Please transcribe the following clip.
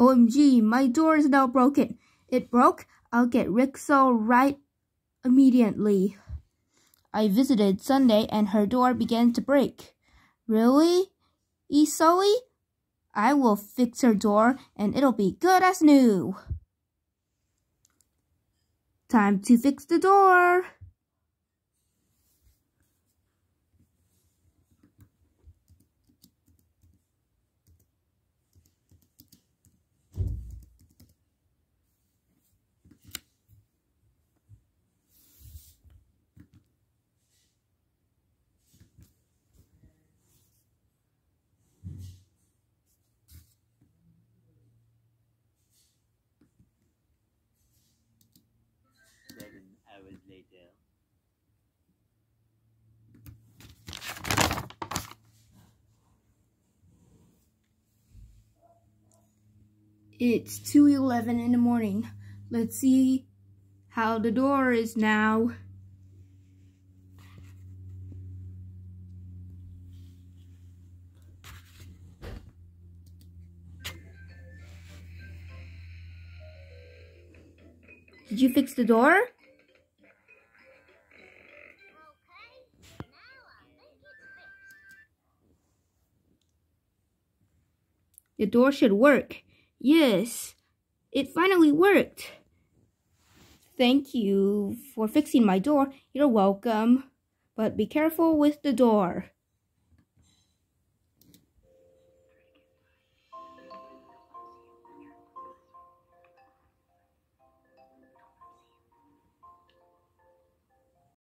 OMG, my door is now broken. It broke? I'll get Rixell right immediately. I visited Sundae and her door began to break. Really? Isoi? I will fix her door and it'll be good as new. Time to fix the door. It's 2:11 in the morning. Let's see how the door is now. Did you fix the door? The door should work. Yes, it finally worked. Thank you for fixing my door. You're welcome. But be careful with the door.